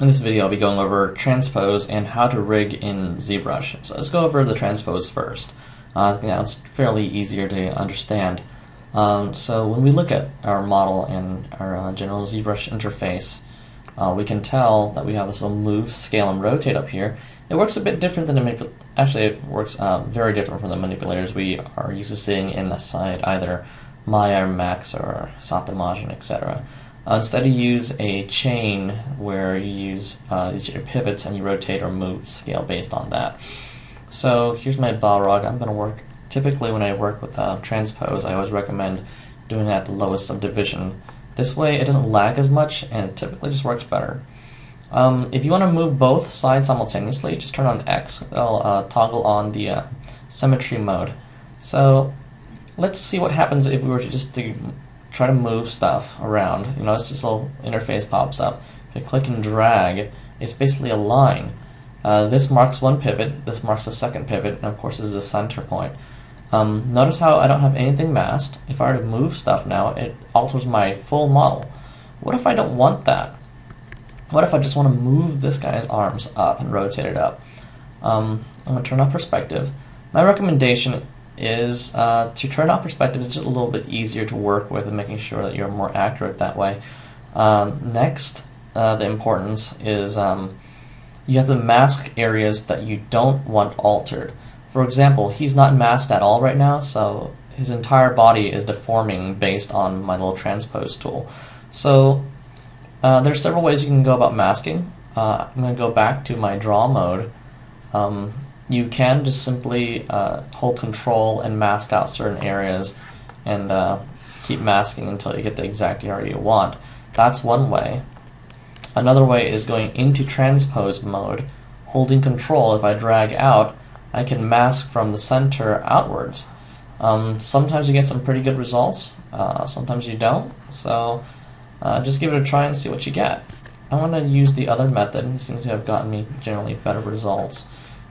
In this video, I'll be going over transpose and how to rig in ZBrush. So let's go over the transpose first. Uh, I think that's fairly easier to understand. Um, so when we look at our model and our uh, general ZBrush interface, uh, we can tell that we have this little move, scale, and rotate up here. It works a bit different than the manipul- actually it works uh, very different from the manipulators we are used to seeing inside either Maya or Max or Softimage, etc. Uh, instead, you use a chain where you use uh, pivots and you rotate or move scale based on that. So here's my Balrog. I'm going to work, typically when I work with uh, transpose, I always recommend doing it at the lowest subdivision. This way it doesn't lag as much and it typically just works better. Um, if you want to move both sides simultaneously, just turn on X. It'll uh, toggle on the uh, symmetry mode. So let's see what happens if we were to just to try to move stuff around. You notice this little interface pops up. If you click and drag, it's basically a line. Uh, this marks one pivot, this marks the second pivot, and of course this is a center point. Um, notice how I don't have anything masked. If I were to move stuff now, it alters my full model. What if I don't want that? What if I just want to move this guy's arms up and rotate it up? Um, I'm going to turn off perspective. My recommendation is uh, to turn off perspective is just a little bit easier to work with and making sure that you're more accurate that way. Um, next, uh, the importance is um, you have to mask areas that you don't want altered. For example, he's not masked at all right now, so his entire body is deforming based on my little transpose tool. So uh, there's several ways you can go about masking. Uh, I'm going to go back to my draw mode. Um, you can just simply uh, hold control and mask out certain areas and uh, keep masking until you get the exact area you want. That's one way. Another way is going into transpose mode, holding control. If I drag out, I can mask from the center outwards. Um, sometimes you get some pretty good results, uh, sometimes you don't. So uh, just give it a try and see what you get. I want to use the other method. It seems to have gotten me generally better results.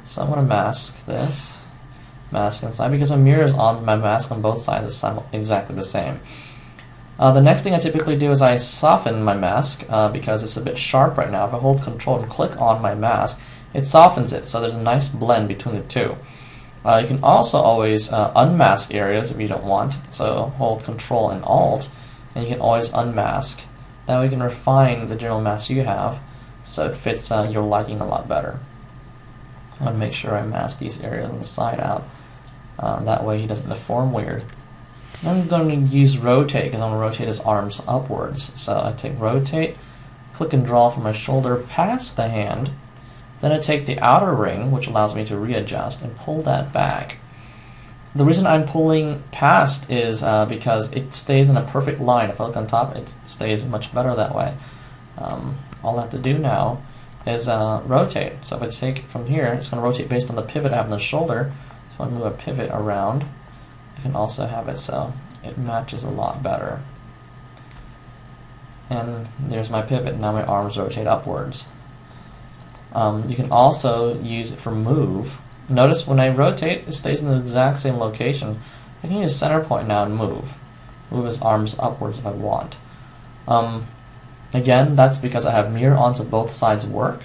So I'm going to mask this, mask inside, because my mirror is on, my mask on both sides is exactly the same. Uh, the next thing I typically do is I soften my mask uh, because it's a bit sharp right now. If I hold control and click on my mask, it softens it, so there's a nice blend between the two. Uh, you can also always uh, unmask areas if you don't want, so hold control and alt, and you can always unmask. That way you can refine the general mask you have so it fits uh, your liking a lot better. I want to make sure I mask these areas on the side out. Uh, that way he doesn't deform weird. I'm going to use rotate because I'm going to rotate his arms upwards. So I take rotate, click and draw from my shoulder past the hand. Then I take the outer ring, which allows me to readjust, and pull that back. The reason I'm pulling past is uh, because it stays in a perfect line. If I look on top, it stays much better that way. Um, all I have to do now is uh, rotate. So if I take it from here, it's going to rotate based on the pivot I have on the shoulder. So if I move a pivot around, I can also have it so it matches a lot better. And there's my pivot. Now my arms rotate upwards. Um, you can also use it for move. Notice when I rotate, it stays in the exact same location. I can use center point now and move. Move his arms upwards if I want. Um, Again, that's because I have mirror on so both sides work.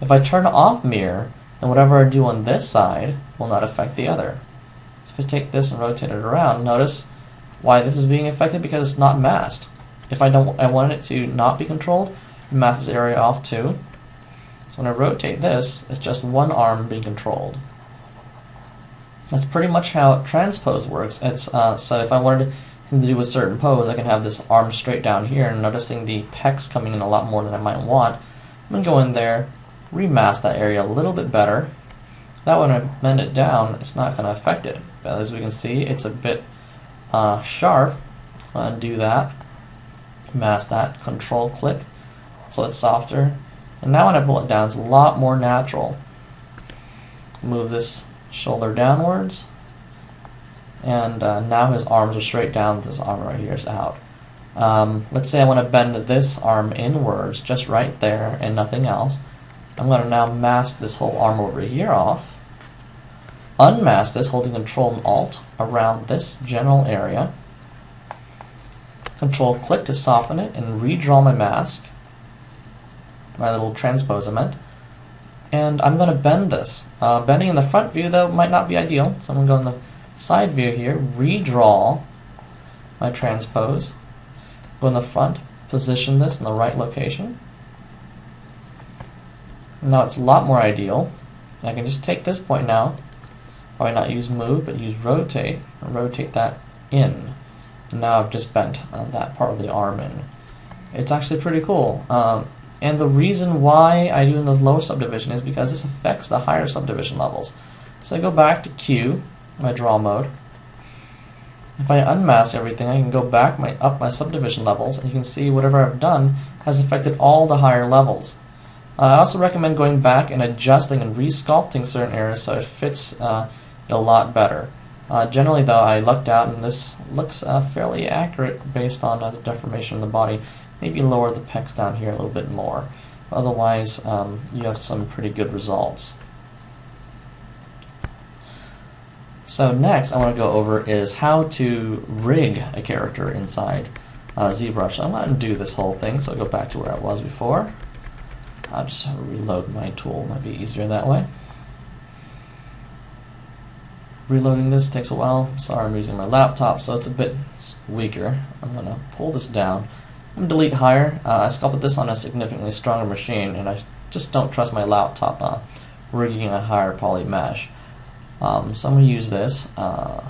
If I turn off mirror, then whatever I do on this side will not affect the other. So if I take this and rotate it around, notice why this is being affected because it's not masked. If I don't, I want it to not be controlled, mask this area off too. So when I rotate this, it's just one arm being controlled. That's pretty much how transpose works. It's uh, so if I wanted to do a certain pose, I can have this arm straight down here, and noticing the pecs coming in a lot more than I might want, I'm going to go in there, remask that area a little bit better. That when I bend it down, it's not going to affect it. But as we can see, it's a bit uh, sharp. Undo that, mask that, control click, so it's softer. And now when I pull it down, it's a lot more natural. Move this shoulder downwards and uh, now his arms are straight down, this arm right here is out. Um, let's say I want to bend this arm inwards, just right there, and nothing else. I'm going to now mask this whole arm over here off, unmask this, holding Control and Alt around this general area, Control click to soften it, and redraw my mask. my little transpose I meant. And I'm going to bend this. Uh, bending in the front view, though, might not be ideal. So I'm going to go in the side view here, redraw my transpose, go in the front, position this in the right location. Now it's a lot more ideal. I can just take this point now, probably not use move, but use rotate, and rotate that in. Now I've just bent uh, that part of the arm in. It's actually pretty cool. Um, and the reason why I do in the lower subdivision is because this affects the higher subdivision levels. So I go back to Q, my draw mode. If I unmask everything, I can go back my up my subdivision levels, and you can see whatever I've done has affected all the higher levels. Uh, I also recommend going back and adjusting and resculpting certain areas so it fits uh, a lot better. Uh, generally, though, I lucked out, and this looks uh, fairly accurate based on uh, the deformation of the body. Maybe lower the pecs down here a little bit more. Otherwise, um, you have some pretty good results. So next, I want to go over is how to rig a character inside uh, ZBrush. I'm going to do this whole thing, so I'll go back to where I was before. I'll just reload my tool, might be easier that way. Reloading this takes a while. Sorry, I'm using my laptop, so it's a bit weaker. I'm going to pull this down. I'm going to delete higher. Uh, I sculpted this on a significantly stronger machine, and I just don't trust my laptop uh, rigging a higher poly mesh. Um, so I'm going to use this. Uh,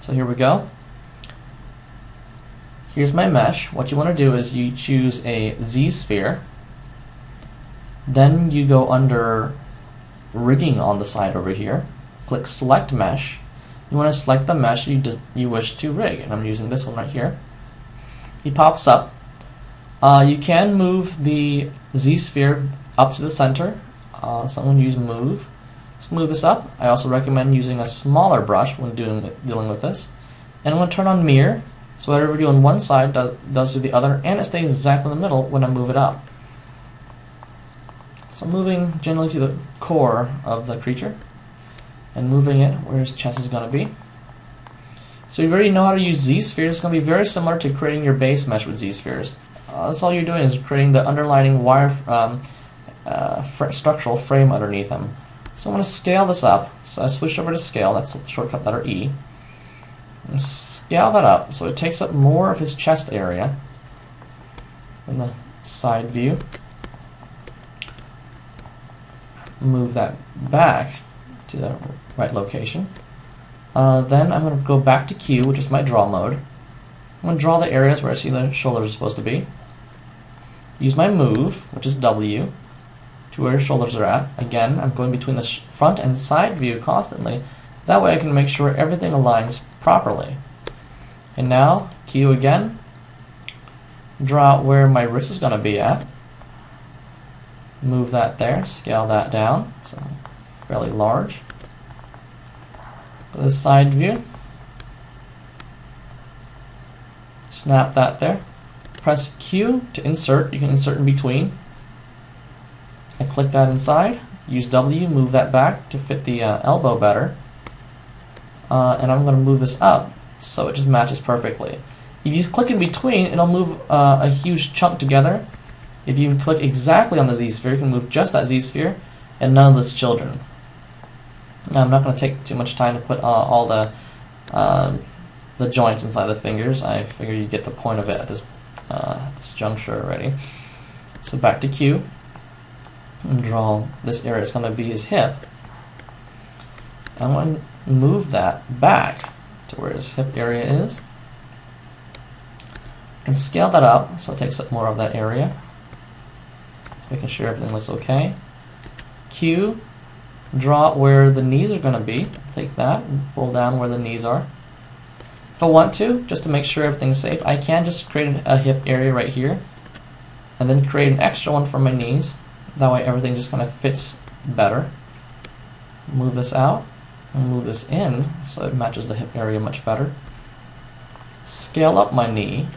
so here we go. Here's my mesh. What you want to do is you choose a Z-sphere. Then you go under rigging on the side over here click select mesh. You want to select the mesh you, you wish to rig, and I'm using this one right here. He pops up. Uh, you can move the Z-sphere up to the center. Uh, so I'm going to use move. Let's move this up. I also recommend using a smaller brush when doing dealing with this. And I'm going to turn on mirror, so whatever I do on one side does, does to the other, and it stays exactly in the middle when I move it up. So I'm moving generally to the core of the creature and moving it where his chest is going to be. So you already know how to use Z-spheres. It's going to be very similar to creating your base mesh with Z-spheres. Uh, that's all you're doing is creating the underlining wire um, uh, fr structural frame underneath them. So I'm going to scale this up. So I switched over to scale. That's the shortcut letter E. And scale that up so it takes up more of his chest area in the side view. Move that back to the right location. Uh, then I'm going to go back to Q, which is my draw mode. I'm going to draw the areas where I see the shoulders are supposed to be. Use my move, which is W, to where your shoulders are at. Again, I'm going between the front and side view constantly. That way I can make sure everything aligns properly. And now, Q again. Draw out where my wrist is going to be at. Move that there, scale that down. So fairly large. The side view. Snap that there. Press Q to insert. You can insert in between. I click that inside. Use W, move that back to fit the uh, elbow better. Uh, and I'm going to move this up so it just matches perfectly. If you click in between, it'll move uh, a huge chunk together. If you click exactly on the Z-sphere, you can move just that Z-sphere and none of its children. Now, I'm not going to take too much time to put uh, all the uh, the joints inside the fingers. I figure you get the point of it at this uh, this juncture already. So back to Q. Draw this area is going to be his hip. I'm going to move that back to where his hip area is. And scale that up so it takes up more of that area. Just making sure everything looks okay. Q draw where the knees are going to be. Take that and pull down where the knees are. If I want to, just to make sure everything's safe, I can just create a hip area right here and then create an extra one for my knees. That way everything just kind of fits better. Move this out and move this in so it matches the hip area much better. Scale up my knee.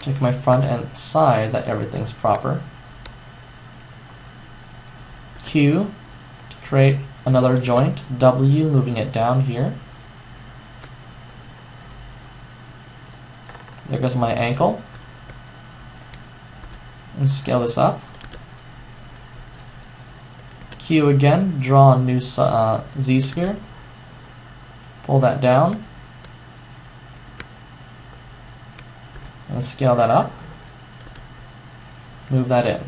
Take my front and side that everything's proper. Q to create another joint, W, moving it down here. There goes my ankle. And scale this up. Q again, draw a new uh, z-sphere. Pull that down. And scale that up. Move that in.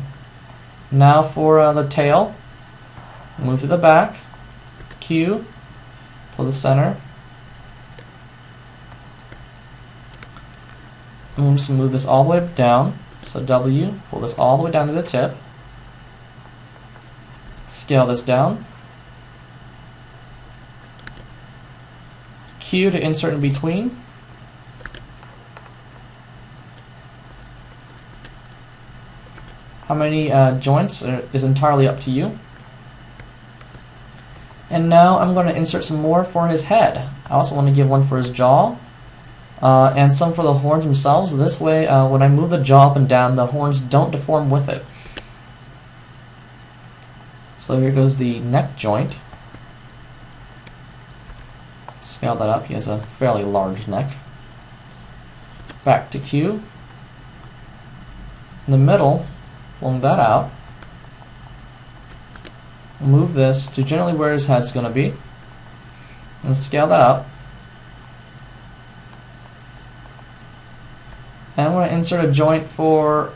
Now for uh, the tail, move to the back, Q to the center. I'm just move this all the way down. So W, pull this all the way down to the tip. Scale this down. Q to insert in between. How many uh, joints are, is entirely up to you. And now I'm going to insert some more for his head. I also want to give one for his jaw. Uh, and some for the horns themselves. This way, uh, when I move the jaw up and down, the horns don't deform with it. So here goes the neck joint. Scale that up. He has a fairly large neck. Back to Q. In the middle, pulling that out. Move this to generally where his head's going to be. And scale that up. And I'm going to insert a joint for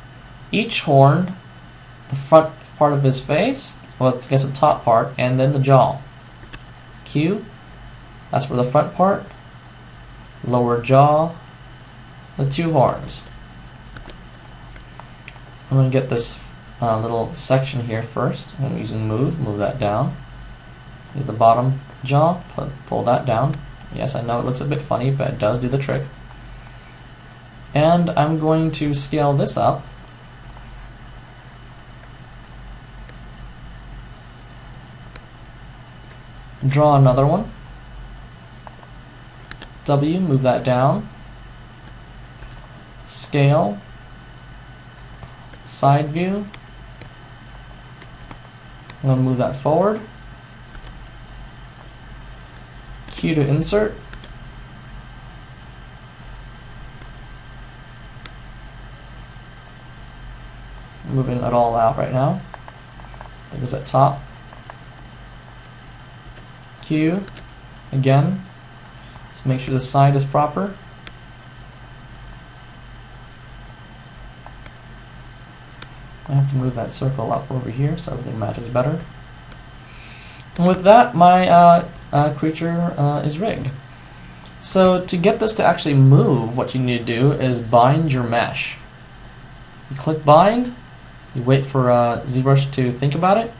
each horn, the front part of his face, well, I guess the top part, and then the jaw. Q, that's for the front part, lower jaw, the two horns. I'm going to get this uh, little section here first. I'm using move, move that down. Use the bottom jaw, pull, pull that down. Yes, I know it looks a bit funny, but it does do the trick. And I'm going to scale this up. Draw another one. W, move that down. Scale. Side view. I'm going to move that forward. Q to insert. moving it all out right now. There goes that top. Q, again, make sure the side is proper. I have to move that circle up over here so everything matches better. And with that, my uh, uh, creature uh, is rigged. So to get this to actually move, what you need to do is bind your mesh. You click bind, you wait for uh, ZBrush to think about it,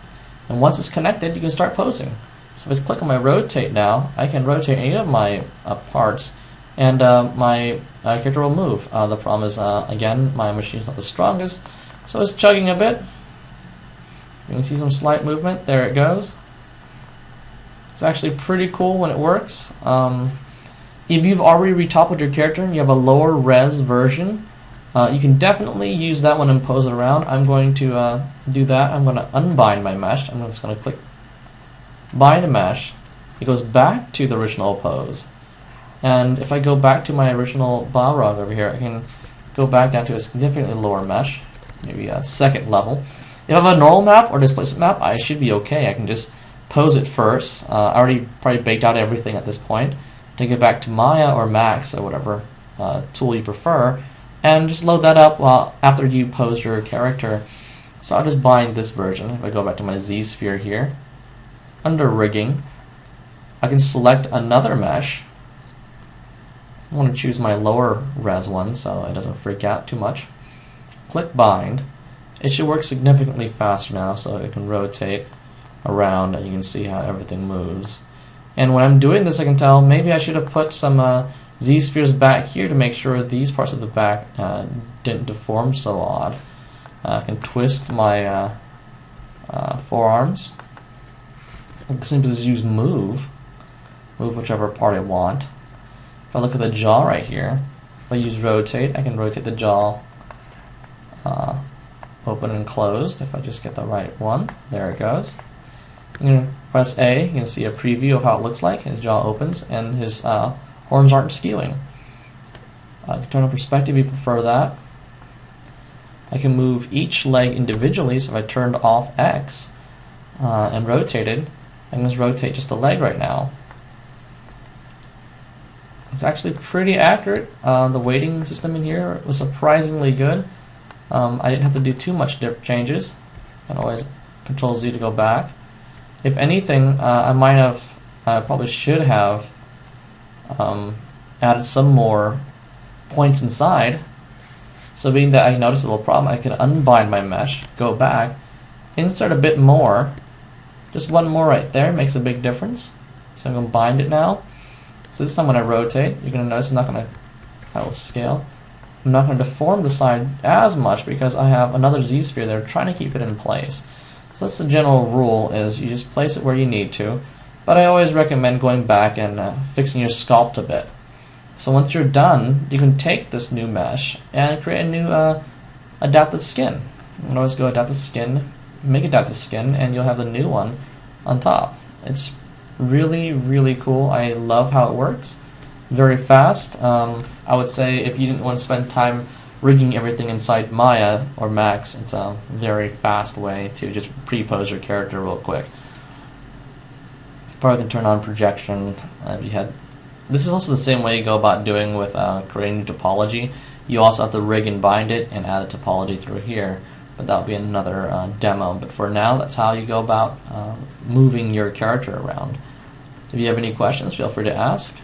and once it's connected, you can start posing. So if I click on my rotate now, I can rotate any of my uh, parts, and uh, my uh, character will move. Uh, the problem is, uh, again, my machine is not the strongest, so it's chugging a bit. You can see some slight movement. There it goes. It's actually pretty cool when it works. Um, if you've already retoppled your character and you have a lower res version, uh, you can definitely use that one and pose it around. I'm going to do that. I'm going to unbind my mesh. I'm just going to click bind a mesh. It goes back to the original pose. And if I go back to my original Balrog over here, I can go back down to a significantly lower mesh, maybe a second level. If I have a normal map or displacement map, I should be okay. I can just pose it first. Uh, I already probably baked out everything at this point. Take it back to Maya or Max or whatever uh, tool you prefer and just load that up well, after you pose your character. So I'll just bind this version. If I go back to my Z-sphere here, under rigging, I can select another mesh. I want to choose my lower res one so it doesn't freak out too much. Click bind. It should work significantly faster now so it can rotate around and you can see how everything moves. And when I'm doing this I can tell maybe I should have put some uh, Z-spheres back here to make sure these parts of the back uh, didn't deform so odd. Uh, I can twist my uh, uh forearms. I can simply just use move. Move whichever part I want. If I look at the jaw right here, if I use rotate, I can rotate the jaw uh, open and closed if I just get the right one. There it goes. To press A, you can see a preview of how it looks like. His jaw opens and his uh, horns aren't skewing. I can turn on perspective if you prefer that. I can move each leg individually, so if I turned off X, uh, and rotated, Can just rotate just the leg right now. It's actually pretty accurate. Uh, the weighting system in here was surprisingly good. Um, I didn't have to do too much changes. I always Control Z to go back. If anything, uh, I might have, I probably should have um, added some more points inside. So being that I noticed a little problem, I can unbind my mesh, go back, insert a bit more. Just one more right there makes a big difference. So I'm going to bind it now. So this time when I rotate, you're going to notice it's not going to, I will scale. I'm not going to deform the side as much because I have another Z-sphere there trying to keep it in place. So that's the general rule is you just place it where you need to. But I always recommend going back and uh, fixing your sculpt a bit. So once you're done, you can take this new mesh and create a new uh, adaptive skin. You can always go adaptive skin, make adaptive skin, and you'll have the new one on top. It's really, really cool. I love how it works. Very fast. Um, I would say if you didn't want to spend time rigging everything inside Maya or Max, it's a very fast way to just pre-pose your character real quick. Probably can turn on projection. Uh, you had this is also the same way you go about doing with uh, creating topology. You also have to rig and bind it and add a topology through here, but that'll be another uh, demo. But for now, that's how you go about uh, moving your character around. If you have any questions, feel free to ask.